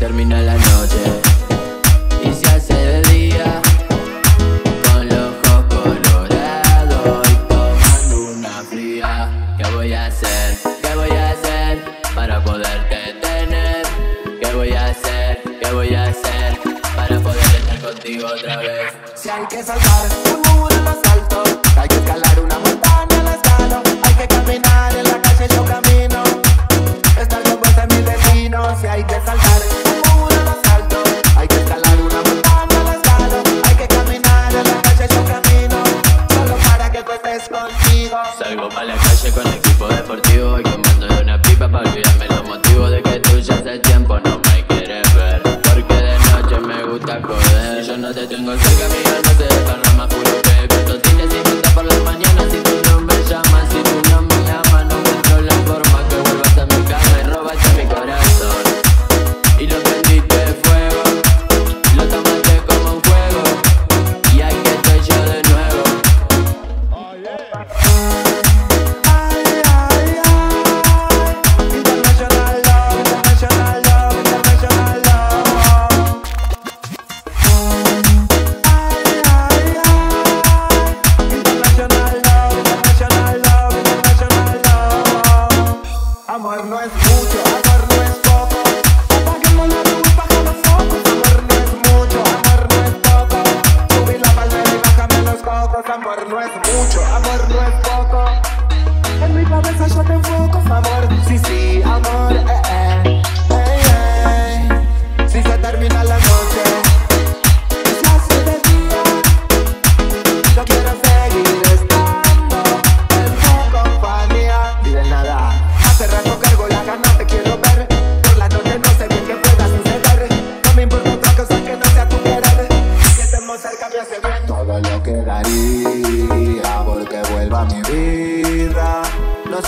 termina la noche y se hace de día con los ojos colorados y tomando una fría. ¿Qué voy a hacer? ¿Qué voy a hacer para poderte tener? ¿Qué voy a hacer? ¿Qué voy a hacer para poder estar contigo otra vez? Si hay que saltar un muro, lo salto. Hay que escalar una equipo deportivo y comiéndole una pipa para olvidarme los motivos de que tú ya hace tiempo no me quieres ver. Porque de noche me gusta joder. Yo no te tengo el no es mucho, amor no es poco. En mi cabeza yo te enfoco, amor, sí, sí, amor, eh, eh.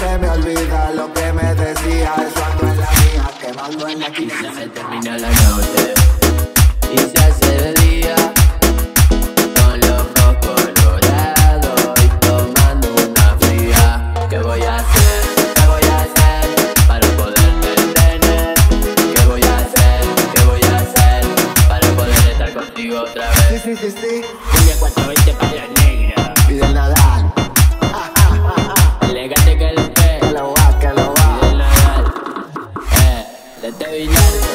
se me olvida lo que me decía. Eso ando en la mía, quemando en la esquina. Y se termina la noche y se hace de día. Con los rojos colorados y tomando una fría. ¿Qué voy a hacer? ¿Qué voy a hacer para poderte tener? ¿Qué voy a hacer? ¿Qué voy a hacer para poder estar contigo otra vez? Sí, sí, sí, sí. Una 420. Y de nada. United.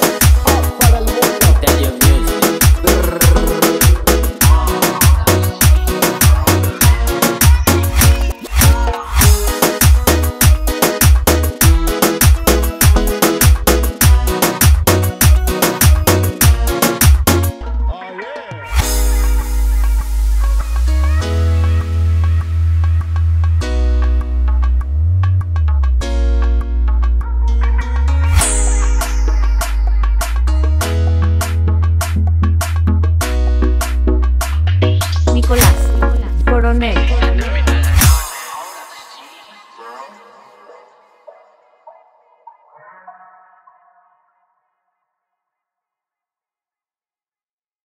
Coronel.